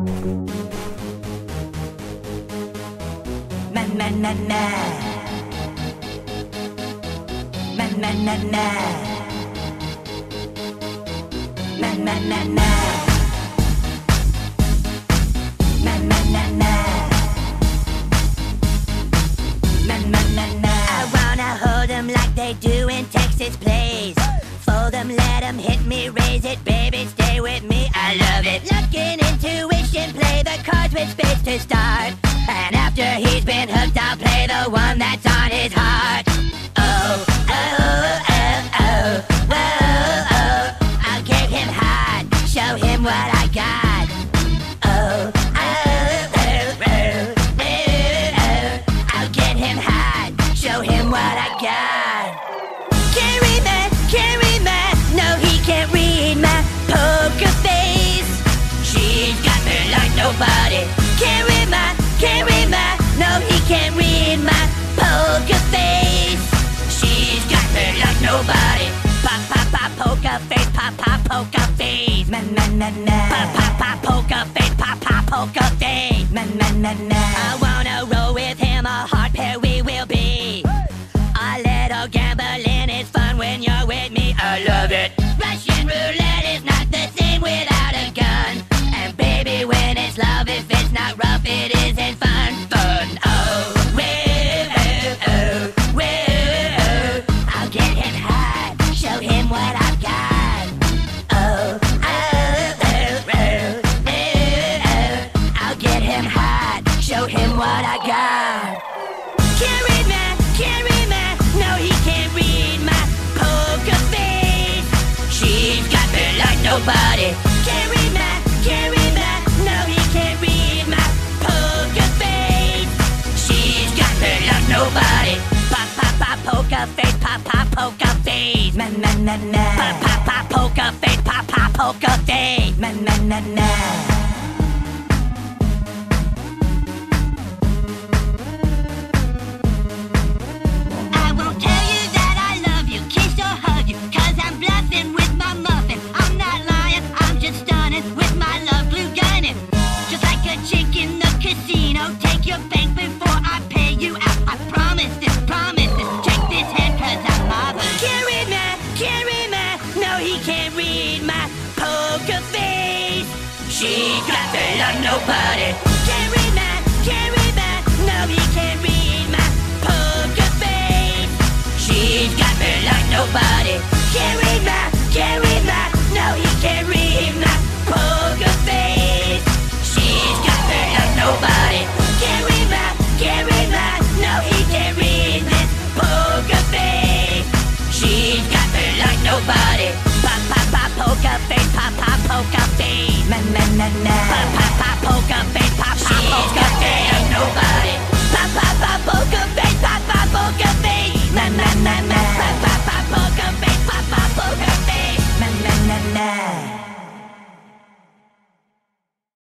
Man, man, man, man. Man, man, man, man. Man, man, man, man. Man, man, man, man. I wanna hold like they do in Texas, please. Fold them, let them hit me, raise it, baby, stay with me. To start. And after he's been hooked, I'll play the one that's on his me like nobody. Carry man, carry man, no he can't read my poker face. She's got me like nobody. Pop pop pop poker face, pop pop poker face. Na na na na. Pop pop pop poker face, pop pop poker face. Na na na na. It isn't fun. Fun. Oh, oh, oh. I'll get him hot, show him what I've got. Oh, oh, oh, oh, oh. I'll get him hot, show him what I got. Carry man, carry man, no he can't read my poker face. She's got me like nobody. Carry man, carry man, no face. Na na na na. Pop pop pop poker face, pop pop poker face. Na na na na. I won't tell you that I love you, kiss or hug you, I'm bluffing with my muffin. I'm not lying, I'm just stunning with my love glue gunning. She's got me like nobody. Carry carry man, no can't read my poker face. She's got nobody.